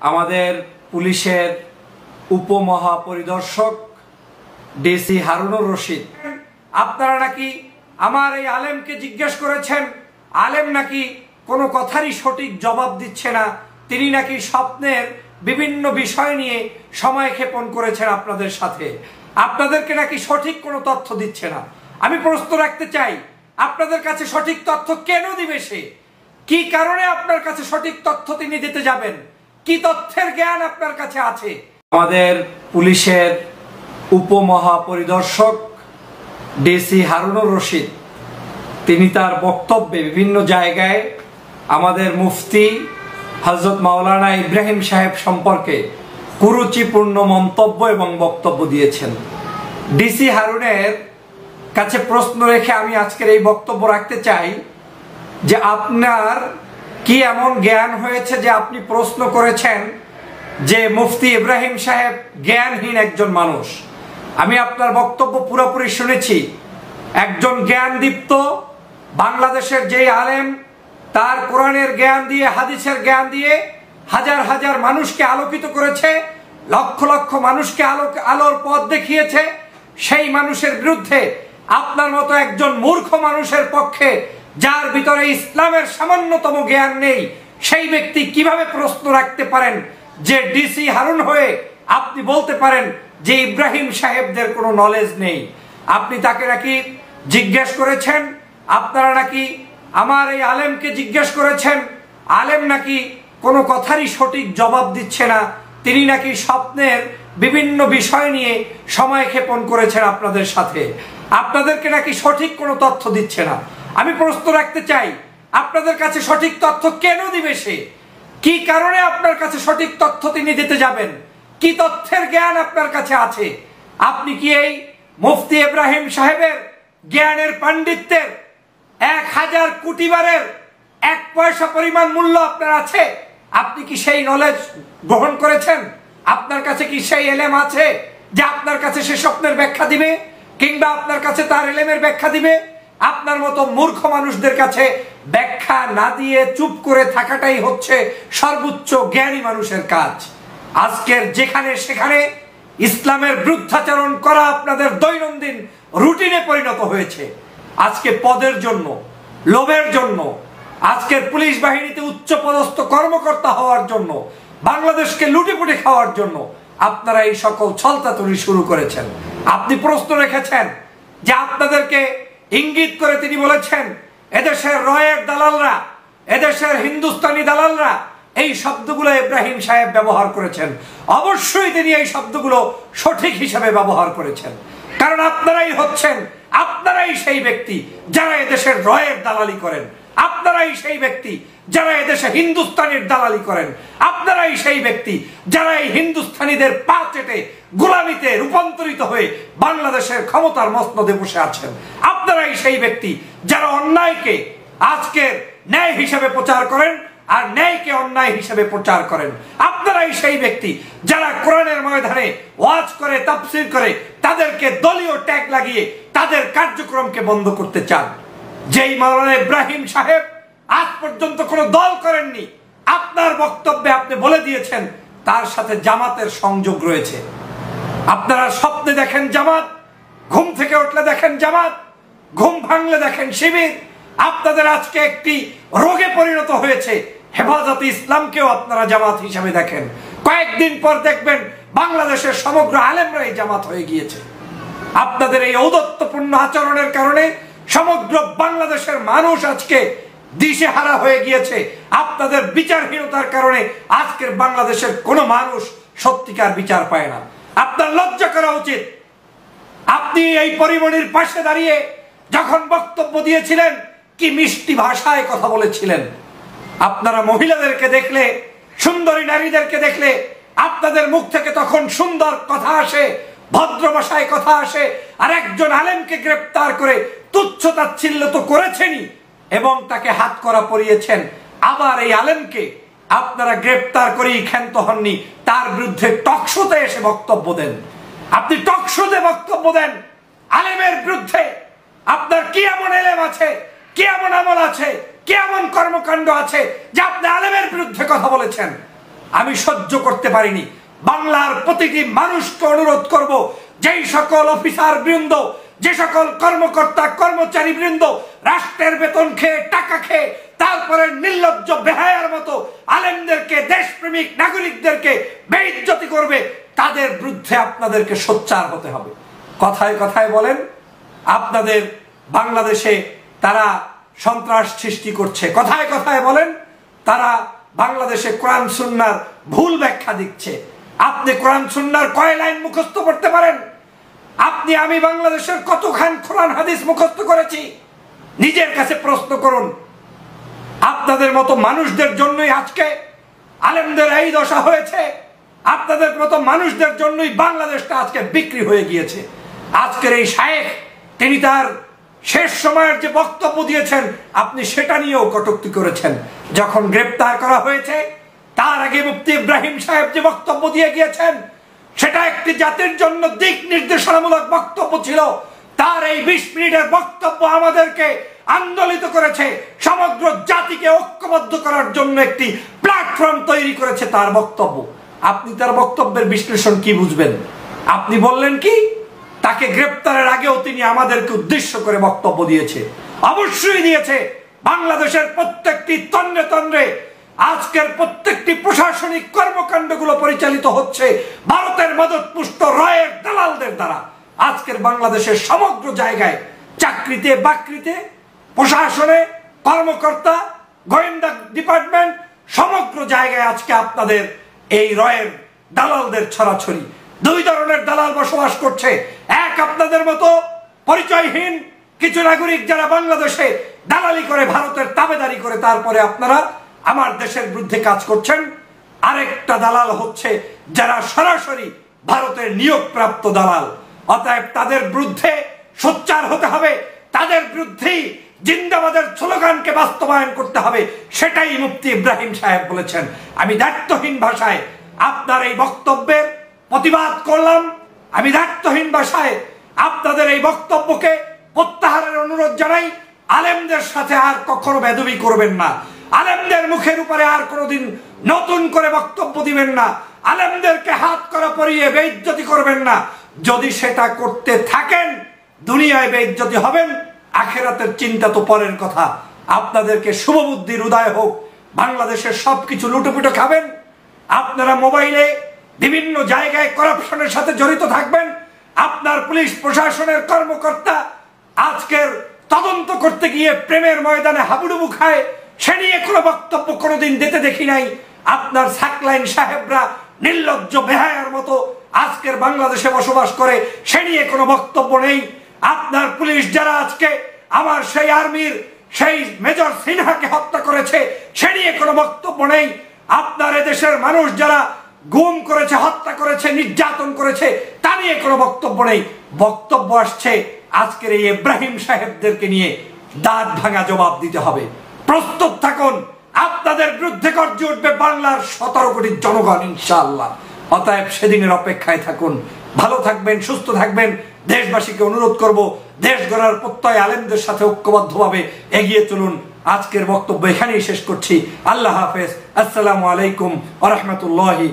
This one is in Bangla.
আমাদের পুলিশের উপমহাপরিদর্শক ডিসি হারুনুর রশিদ। আপনারা নাকি আমার এই আলেমকে জিজ্ঞেস করেছেন? আলেম নাকি কোনো কথারই সঠিক জবাব দিচ্ছে না? তিনি নাকি স্বপ্নের বিভিন্ন বিষয় নিয়ে সময় ক্ষেপণ করেছেন আপনাদের সাথে। আপনাদেরকে নাকি সঠিক কোনো তথ্য দিচ্ছে না? আমি প্রশ্ন রাখতে চাই, আপনাদের কাছে সঠিক তথ্য কেন দিবে সে? কি কারণে আপনার কাছে সঠিক তথ্য তিনি দিতে যাবেন? কি তথ্যের জ্ঞান আপনার কাছে আছে? আমাদের পুলিশের উপমহাপরিদর্শক ডিসি হারুনুর রশিদ, তিনি তার বক্তব্যে বিভিন্ন জায়গায় আমাদের মুফতি হজরত মাওলানা ইব্রাহিম সাহেব সম্পর্কে কুরুচিপূর্ণ মন্তব্য এবং বক্তব্য দিয়েছেন। ডিসি হারুনের কাছে প্রশ্ন রেখে আমি আজকের এই বক্তব্য রাখতে চাই যে আপনার কি এমন জ্ঞান হয়েছে যে আপনি প্রশ্ন করেছেন যে মুফতি ইব্রাহিম সাহেব জ্ঞানহীন একজন মানুষ? আমি আপনার বক্তব্য পুরোপুরি শুনেছি। একজন জ্ঞানদীপ্ত বাংলাদেশের যেই আলেম, তার কোরআনের জ্ঞান দিয়ে, হাদিসের জ্ঞান দিয়ে হাজার হাজার মানুষকে আলোকিত করেছে, লক্ষ লক্ষ মানুষকে আলো আলোর পথ দেখিয়েছে। সেই মানুষের বিরুদ্ধে আপনার মতো একজন মূর্খ মানুষের পক্ষে যার ভিতরে ইসলামের সামান্যতম জ্ঞান নেই, সেই ব্যক্তি কীভাবে প্রশ্ন রাখতে পারেন যে ডিসি হারুন হয়ে আপনি বলতে পারেন যে ইব্রাহিম সাহেবদের কোনো নলেজ নেই? আপনি তাকে নাকি জিজ্ঞেস করেছেন? আপনারা নাকি আমার এই আলেমকে জিজ্ঞেস করেছেন? আলেম নাকি কোনো কথারই সঠিক জবাব দিচ্ছে না? তিনি নাকি স্বপ্নের বিভিন্ন বিষয় নিয়ে সময় ক্ষেপণ করেছেন আপনাদের সাথে? আপনাদেরকে নাকি সঠিক কোনো তথ্য দিচ্ছে না? আমি প্রশ্ন রাখতে চাই, আপনাদের কাছে সঠিক তথ্য কেন দিবে সে? কি কারণে আপনার কাছে সঠিক তথ্য তিনি দিতে যাবেন? কি তথ্যের জ্ঞান আপনার কাছে আছে? আপনি কি এই মুফতি ইব্রাহিম সাহেবের জ্ঞানের পাণ্ডিত্যের এক হাজার কোটিবারের এক পয়সা পরিমাণ মূল্য আপনার আছে? আপনি কি সেই নলেজ গ্রহণ করেছেন? আপনার কাছে কি সেই এলেম আছে যে আপনার কাছে সে স্বপ্নের ব্যাখ্যা দিবে? কিংবা আপনার কাছে তার এলেমের ব্যাখ্যা দিবে? আপনার মতো মূর্খ মানুষদের কাছে ব্যাখ্যা না দিয়ে চুপ করে থাকাটাই হচ্ছে সর্বোচ্চ জ্ঞানী মানুষের কাজ। আজকের যেখানে সেখানে ইসলামের বৃদ্ধাচরণ করা আপনাদের দৈনন্দিন রুটিনে পরিণত হয়েছে। আজকে পদের জন্য, লোভের জন্য, আজকের পুলিশ বাহিনীতে উচ্চ পদস্থ কর্মকর্তা হওয়ার জন্য, বাংলাদেশকে লুটেপুটে খাওয়ার জন্য আপনারা এই সকল ছলতাতুরি শুরু করেছেন। আপনি প্রশ্ন রেখেছেন যে আপনাদেরকে ইঙ্গিত করে তিনি বলেছেন, এদেশের রয়ের দালালরা, এদেশের হিন্দুস্তানি দালালরা এই শব্দগুলো ইব্রাহিম সাহেব ব্যবহার করেছেন। অবশ্যই তিনি এই শব্দগুলো সঠিক হিসাবে ব্যবহার করেছেন। কারণ আপনারাই হচ্ছেন, আপনারাই সেই ব্যক্তি যারা এদেশের রয়ের দালালি করেন। আপনারাই সেই ব্যক্তি যারা এদেশে হিন্দুস্তানির দালালি করেন। আপনারাই সেই ব্যক্তি যারা এই হিন্দুস্তানিদের পা চেটে গোলামিতে রূপান্তরিত হয়ে বাংলাদেশের ক্ষমতার মসনদে বসে আছেন। আপনারাই সেই ব্যক্তি যারা অন্যায়কে আজকের ন্যায় হিসেবে প্রচার করেন আর ন্যায়কে অন্যায় হিসেবে প্রচার করেন। আপনারাই সেই ব্যক্তি যারা কোরআনের ময়দানে ওয়াজ করে, তাফসির করে, তাদেরকে দলীয় ট্যাগ লাগিয়ে তাদের কার্যক্রমকে বন্ধ করতে চান। যেই মাওলানা ইব্রাহিম সাহেব আজ পর্যন্ত কোনো দল করেননি, আপনার বক্তব্যে আপনি বলে দিয়েছেন, তার সাথে জামাতের সংযোগ রয়েছে। আপনারা স্বপ্নে দেখেন জামাত, ঘুম থেকে উঠলে দেখেন জামাত, ঘুম ভাঙলে দেখেন শিবির। আপনাদের আজকে একটি রোগে পরিণত হয়েছে, হেফাজতে ইসলামকেও আপনারা জামাত হিসাবে দেখেন। কয়েকদিন পর দেখবেন বাংলাদেশের সমগ্র আলেমরাই জামাত হয়ে গিয়েছে। আপনাদের এই ঔদত্তপূর্ণ আচরণের কারণে সমগ্র বাংলাদেশের মানুষ আজকে দিশে হারা হয়ে গিয়েছে। আপনাদের বিচারহীনতার কারণে আজকের বাংলাদেশের কোনো মানুষ সত্যিকার বিচার পায় না। আপনার লজ্জা করা উচিত। আপনি এই পরিমণির পাশে দাঁড়িয়ে যখন বক্তব্য দিয়েছিলেন, কি মিষ্টি ভাষায় কথা বলেছিলেন। আপনারা মহিলাদেরকে দেখলে, সুন্দরী নারীদেরকে দেখলে, আপনাদের মুখ থেকে তখন সুন্দর কথা আসে ভদ্র ভাষায় কথা আসে, আর একজন আলেমকে গ্রেপ্তার করে তুচ্ছ তো করেছেনই এবং তাকে হাত করা পরিয়েছেন। আবার এই আলেমকে আপনারা গ্রেপ্তার করেই ক্ষান্ত হননি। তার বিরুদ্ধে টকশোতে এসে বক্তব্য দেন। আপনি টকশোতে বক্তব্য দেন। আলেমের বিরুদ্ধে আপনার কি এমন এলেম আছে? কি এমন আমল আছে? কি এমন কর্মকাণ্ড আছে যে আপনি আলেমের বিরুদ্ধে কথা বলেছেন? আমি সহ্য করতে পারিনি। বাংলার প্রতিটি মানুষকে অনুরোধ করব, যেই সকল অফিসার বৃন্দ যে সকল কর্মকর্তা, কর্মচারী বৃন্দ রাষ্ট্রের বেতন খেয়ে, টাকা খেয়ে, তারপরে নির্লজ্জ বেহায়ার মতো আলেমদেরকে, দেশপ্রেমিক নাগরিকদেরকে বেইজ্জতি করবে, তাদের বিরুদ্ধে আপনাদেরকে সোচ্চার হতে হবে। কথায় কথায় বলেন, আপনাদের বাংলাদেশে তারা সন্ত্রাস সৃষ্টি করছে। কথায় কথায় বলেন, তারা বাংলাদেশে কোরআন, সুন্নার ভুল ব্যাখ্যা দিচ্ছে। আপনি কোরআন, সুন্নার কয় লাইন মুখস্থ করতে পারেন? আপনি আমি বাংলাদেশের কতখান কোরআন, হাদিস মুখস্থ করেছি? নিজের কাছে প্রশ্ন করুন। আপনাদের মতো মানুষদের জন্যই আজকে আলেমদের এই দশা হয়েছে। আপনাদের মতো মানুষদের জন্যই বাংলাদেশটা আজকে বিক্রি হয়ে গিয়েছে। আজকের এই শায়েখ, তিনি তার শেষ সময়ের যে বক্তব্য দিয়েছেন, আপনি সেটা নিয়েও কটুক্তি করেছেন। যখন গ্রেপ্তার করা হয়েছে, তার আগে মুফতি ইব্রাহিম সাহেব যে বক্তব্য দিয়ে গিয়েছেন সেটা একটি জাতির জন্য দিক নির্দেশনামূলক বক্তব্য ছিল, তার এই বিশ মিনিটের বক্তব্য আমাদেরকে আন্দোলিত করেছে, সমগ্র জাতিকে ঐক্যবদ্ধ করার জন্য একটি প্ল্যাটফর্ম তৈরি করেছে তার বক্তব্য। আপনি তার বক্তব্যের বিশ্লেষণ কি বুঝবেন? আপনি বললেন কি, তাকে গ্রেপ্তারের আগেও তিনি আমাদেরকে উদ্দেশ্য করে বক্তব্য দিয়েছে। অবশ্যই দিয়েছে। বাংলাদেশের প্রত্যেকটি তন্দ্রে তন্দ্রে আজকের প্রত্যেকটি প্রশাসনিক কর্মকাণ্ডগুলো পরিচালিত হচ্ছে ভারতের মদত পুষ্ট রয়ের দালালদের দ্বারা। আজকের বাংলাদেশের সমগ্র জায়গায় চাকরিতে, বাকরিতে প্রশাসনে কর্মকর্তা, গোয়েন্দা ডিপার্টমেন্ট সমগ্র জায়গায় আজকে আপনাদের এই রয়ের দালালদের ছড়াছড়ি। দুই ধরনের দালাল বসবাস করছে। এক আপনাদের মতো পরিচয়হীন কিছু নাগরিক যারা বাংলাদেশে দালালি করে, ভারতের তাবেদারি করে, তারপরে আপনারা আমার দেশের বিরুদ্ধে কাজ করছেন। আরেকটা দালাল হচ্ছে যারা সরাসরি ভারতের নিয়োগপ্রাপ্ত দালাল। অতএব তাদের বিরুদ্ধে সোচ্চার হতে হবে। তাদের বিরুদ্ধেই জিন্দাবাদের স্লোগানকে বাস্তবায়ন করতে হবে। সেটাই মুফতি ইব্রাহিম সাহেব বলেছেন। আমি দায়িত্বহীন ভাষায় আপনার এই বক্তব্যের প্রতিবাদ করলাম। আমি দায়িত্বহীন ভাষায় আপনাদের এই বক্তব্যকে প্রত্যাহারের অনুরোধ জানাই। আলেমদের সাথে আর কখনো বেদবি করবেন না। আলেমদের মুখের উপরে আর কোনোদিন নতুন করে বক্তব্য দিবেন না। আলেমদেরকে হাত করা পরিয়ে বেইজ্জতি করবেন না। যদি সেটা করতে থাকেন, দুনিয়ায় বেইজ্জতি হবেন, আখেরাতের চিন্তা তো পরের কথা। আপনাদেরকে শুভবুদ্ধির উদয় হোক, বাংলাদেশের সবকিছু লুটোপুটো খাবেন। আপনারা মোবাইলে বিভিন্ন জায়গায় করাপশনের সাথে জড়িত থাকবেন। আপনার পুলিশ প্রশাসনের কর্মকর্তা আজকের তদন্ত করতে গিয়ে প্রেমের ময়দানে হাবুডুবু খায়। সে নিয়ে কোনো বক্তব্য কোনোদিন দিতে দেখি নাই। আপনার সাকলাইন সাহেবরা নির্লজ্জ বেহায়ার মতো আজকের বাংলাদেশে বসবাস করে, সে নিয়ে কোনো বক্তব্য নেই। আপনার পুলিশ যারা আজকে আমার সেই আর্মির, সেই মেজর সিনহাকে হত্যা করেছে, সে নিয়ে কোনো বক্তব্য নেই। আপনার দেশের মানুষ যারা গুম করেছে, হত্যা করেছে, নির্যাতন করেছে, তা নিয়ে কোনো বক্তব্য নেই। বক্তব্য আসছে আজকের এই ইব্রাহিম সাহেবদেরকে নিয়ে। দাঁত ভাঙা জবাব দিতে হবে। প্রস্তুত থাকুন। আপনাদের বিরুদ্ধে গর্জে উঠবে বাংলার সতেরো কোটি জনগণ, ইনশাআল্লাহ। অতএব সেদিনের অপেক্ষায় থাকুন। ভালো থাকবেন, সুস্থ থাকবেন। দেশবাসীকে অনুরোধ করব, দেশ গড়ার প্রত্যয় আলেমদের সাথে ঐক্যবদ্ধভাবে এগিয়ে চলুন। আজকের বক্তব্য এখানেই শেষ করছি। আল্লাহ হাফেজ। আসসালামু আলাইকুম আ রহমতুল্লাহি